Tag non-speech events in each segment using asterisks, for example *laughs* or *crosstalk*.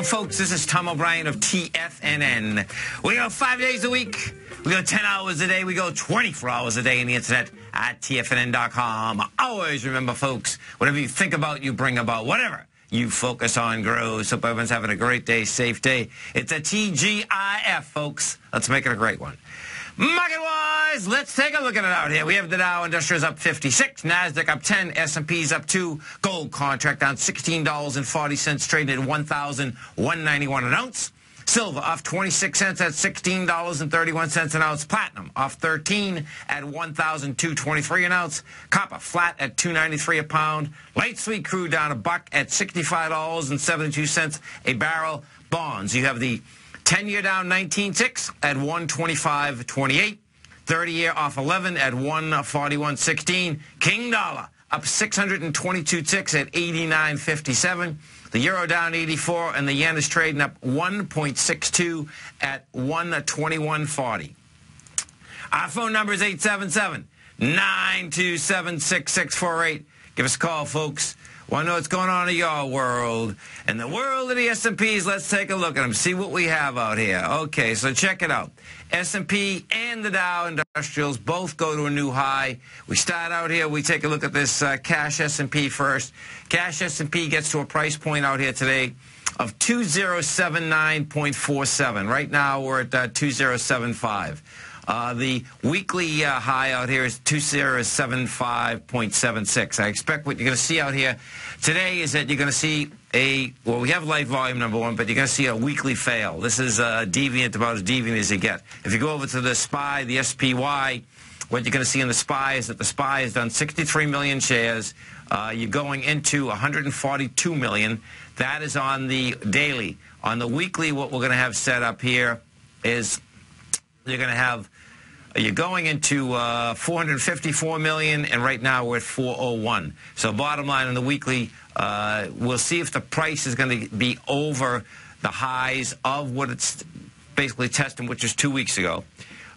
Welcome, folks. This is Tom O'Brien of TFNN. We go five days a week. We go 10 hours a day. We go 24 hours a day on the internet at TFNN.com. Always remember, folks, whatever you think about, you bring about. Whatever you focus on grows. Hope everyone's having a great day, safe day. It's a TGIF, folks. Let's make it a great one. Market-wise, let's take a look at it out here. We have the Dow Industrials up 56, NASDAQ up 10, S&P's up 2, gold contract down $16.40, trading at 1,191 an ounce. Silver off 26 cents at $16.31 an ounce. Platinum off 13 at 1,223 an ounce. Copper flat at 293 a pound. Light sweet crude down a buck at $65.72 a barrel. Bonds, you have the 10-year down 19 ticks at 125.28. 30-year off 11 at 141.16. King dollar up 622 ticks at 89.57. The euro down 84, and the yen is trading up 1.62 at 121.40. Our phone number is 877 927 6648. Give us a call, folks. Want to know what's going on in your world? In the world of the S&Ps, let's take a look at them, see what we have out here. Okay, so check it out. S&P and the Dow Industrials both go to a new high. We start out here, we take a look at this uh, cash S&P first. Cash S&P gets to a price point out here today of 2079.47. Right now, we're at uh, 2075. Uh, the weekly uh, high out here is 2075.76. I expect what you're going to see out here today is that you're going to see a, well, we have light volume number one, but you're going to see a weekly fail. This is uh, deviant, about as deviant as you get. If you go over to the SPY, the SPY, what you're going to see in the SPY is that the SPY has done 63 million shares. Uh, you're going into 142 million. That is on the daily. On the weekly, what we're going to have set up here is you're going to have you're going into uh, 454 million, and right now we're at 401. So bottom line on the weekly, uh, we'll see if the price is going to be over the highs of what it's basically testing, which is two weeks ago.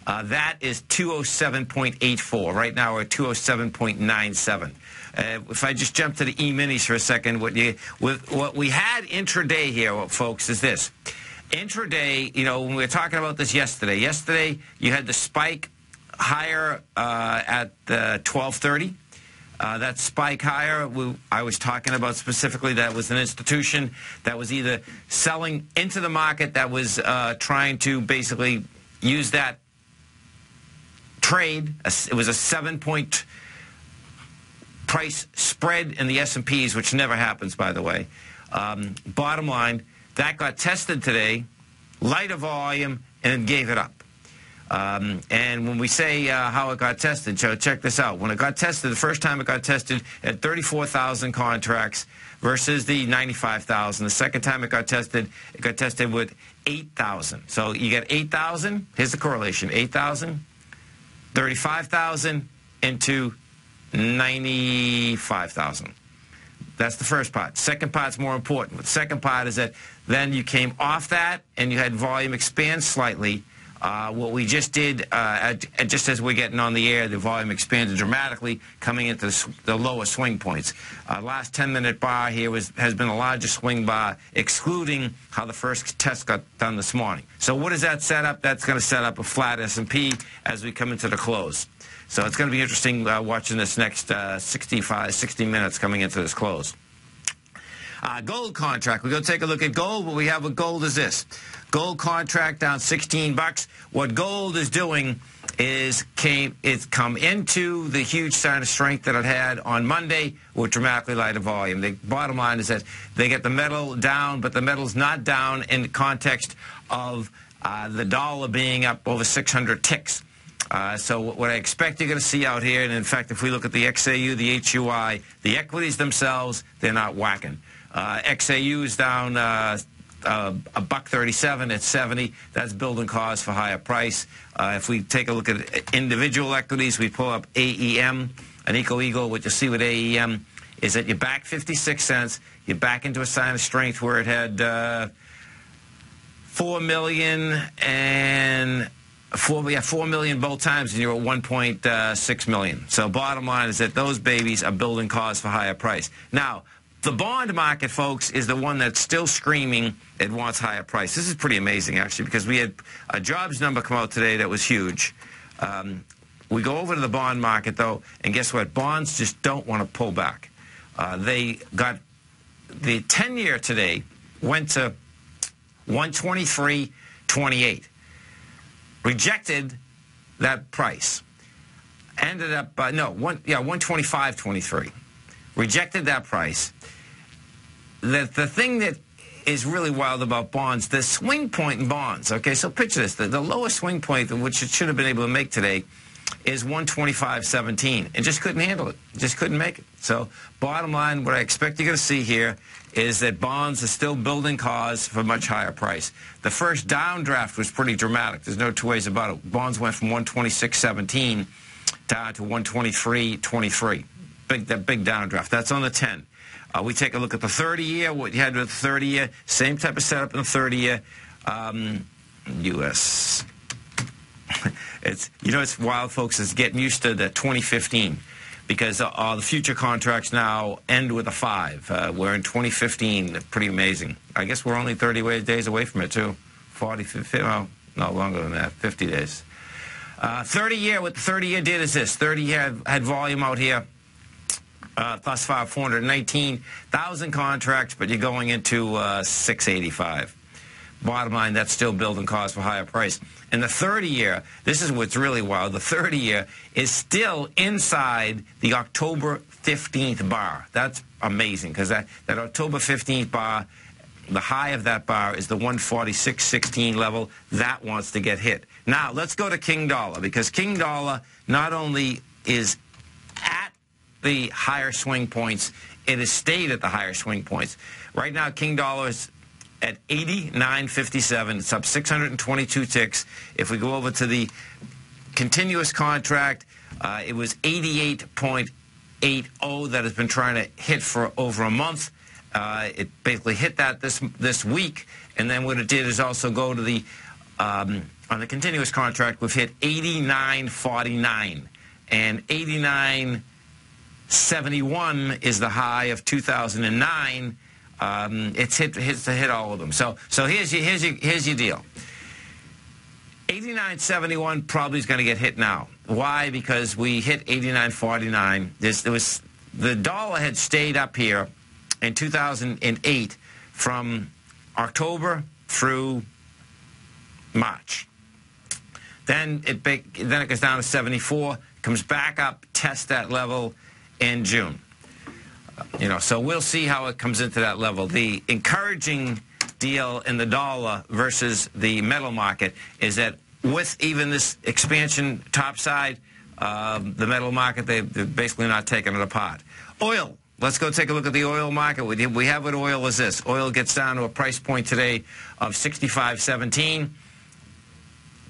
Uh, that is 207.84. Right now we're at 207.97. Uh, if I just jump to the E-minis for a second, what, you, with, what we had intraday here, folks, is this intraday, you know, when we were talking about this yesterday, yesterday you had the spike higher uh, at uh, 1230. Uh, that spike higher, we, I was talking about specifically that was an institution that was either selling into the market that was uh, trying to basically use that trade. It was a seven-point price spread in the S&Ps, which never happens, by the way. Um, bottom line, that got tested today, lighter volume, and gave it up. Um, and when we say uh, how it got tested, so check this out. When it got tested, the first time it got tested at 34,000 contracts versus the 95,000. The second time it got tested, it got tested with 8,000. So you get 8,000. Here's the correlation. 8,000, 35,000 into 95,000. That's the first part. Second part's more important. The second part is that then you came off that and you had volume expand slightly. Uh, what we just did, uh, at, just as we're getting on the air, the volume expanded dramatically coming into the, the lower swing points. Uh, last 10-minute bar here was, has been the largest swing bar, excluding how the first test got done this morning. So what does that set up? That's going to set up a flat S&P as we come into the close. So it's going to be interesting uh, watching this next uh, 65, 60 minutes coming into this close. Uh, gold contract. We go take a look at gold. What we have with gold is this. Gold contract down 16 bucks. What gold is doing is came it's come into the huge sign of strength that it had on Monday with dramatically lighter volume. The bottom line is that they get the metal down, but the metal's not down in the context of uh, the dollar being up over 600 ticks. Uh, so what I expect you're going to see out here, and in fact, if we look at the XAU, the HUI, the equities themselves, they're not whacking. Uh, XAU is down uh, uh, a buck 37 at 70. That's building cause for higher price. Uh, if we take a look at individual equities, we pull up AEM, Agnico Eagle. What you see with AEM is that you're back 56 cents. You're back into a sign of strength where it had uh, 4 million and four, yeah, four million both times, and you're at 1.6 million. So bottom line is that those babies are building cause for higher price. Now, The bond market, folks, is the one that's still screaming it wants higher price. This is pretty amazing, actually, because we had a jobs number come out today that was huge. Um, we go over to the bond market, though, and guess what? Bonds just don't want to pull back. Uh, they got the 10-year today went to 123.28. Rejected that price. Ended up, uh, no, one, yeah, 125.23. Rejected that price the, the thing that is really wild about bonds, the swing point in bonds, okay, so picture this, the, the lowest swing point, which it should have been able to make today, is 125.17 and just couldn't handle it. Just couldn't make it. So bottom line, what I expect you're going to see here is that bonds are still building cause for much higher price. The first downdraft was pretty dramatic. There's no two ways about it. Bonds went from 126.17 down to 123.23. Big, that big downdraft. That's on the 10. Uh, we take a look at the 30 year, what you had with the 30 year, same type of setup in the 30 year. Um, U.S. *laughs* it's you know it's wild, folks. Is getting used to the 2015 because uh, the future contracts now end with a five. Uh, we're in 2015. Pretty amazing. I guess we're only 30 days away from it too. 40, 50, well, no longer than that. 50 days. Uh, 30 year. What the 30 year did is this. 30 year had, volume out here uh, thus far 419,000 contracts, but you're going into uh, 685. Bottom line, that's still building cause for higher price. And the 30 year, this is what's really wild, the 30 year is still inside the October 15th bar. That's amazing because that, that October 15th bar, the high of that bar is the 146.16 level. That wants to get hit. Now, let's go to King Dollar because King Dollar not only is at the higher swing points. It has stayed at the higher swing points. Right now, King Dollar is at 89.57. It's up 622 ticks. If we go over to the continuous contract, uh, it was 88.80 that has been trying to hit for over a month. Uh, it basically hit that this this week, and then what it did is also go to the um, on the continuous contract. We've hit 89.49 and 89. 71 is the high of 2009. Um, it's hit, hits to hit all of them. So, so here's your, here's your, here's your deal. 89.71 probably is going to get hit now. Why? Because we hit 89.49. This, there was the dollar had stayed up here in 2008 from October through March. Then it then it goes down to 74, comes back up, test that level, in June. You know, so we'll see how it comes into that level. The encouraging deal in the dollar versus the metal market is that with even this expansion topside, um, the metal market, they, they're basically not taking it apart. Oil. Let's go take a look at the oil market. We, we have what oil is this. Oil gets down to a price point today of 65.17.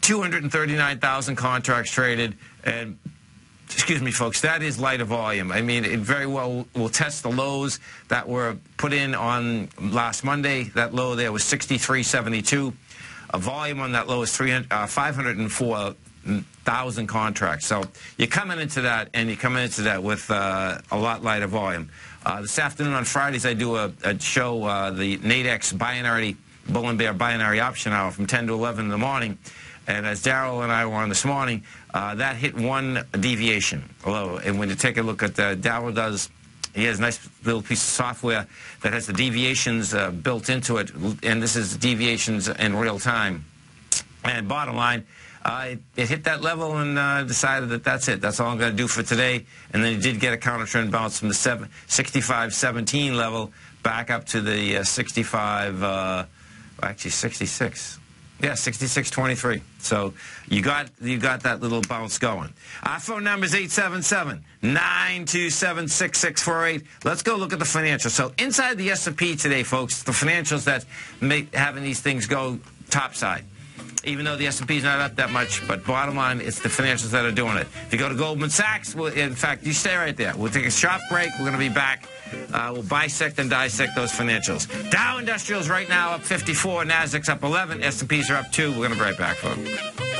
239,000 contracts traded, and excuse me, folks, that is lighter volume. I mean, it very well will test the lows that were put in on last Monday. That low there was 63.72. A volume on that low is 300, uh, 504,000 contracts. So you're coming into that, and you're coming into that with uh, a lot lighter volume. Uh, this afternoon on Fridays, I do a, a show, uh, the Nadex binary, Bull and Bear binary option hour from 10 to 11 in the morning. And as Daryl and I were on this morning, uh, that hit one deviation. Although, and when you take a look at uh, Daryl does, he has a nice little piece of software that has the deviations uh, built into it, and this is deviations in real time. And bottom line, uh, it, it, hit that level and uh, decided that that's it. That's all I'm going to do for today. And then he did get a counter trend bounce from the 65-17 level back up to the uh, 65, uh, actually 66. Yeah, 6623. So you got you got that little bounce going. Our phone number is 877-927-6648. Let's go look at the financials. So inside the S&P today, folks, the financials that make having these things go topside. Even though the S&P is not up that much, but bottom line, it's the financials that are doing it. If you go to Goldman Sachs, well, in fact, you stay right there. We'll take a short break. We're going to be back uh, we'll bisect and dissect those financials. Dow Industrials right now up 54, Nasdaq's up 11, S&Ps are up 2. We're going to be right back, folks.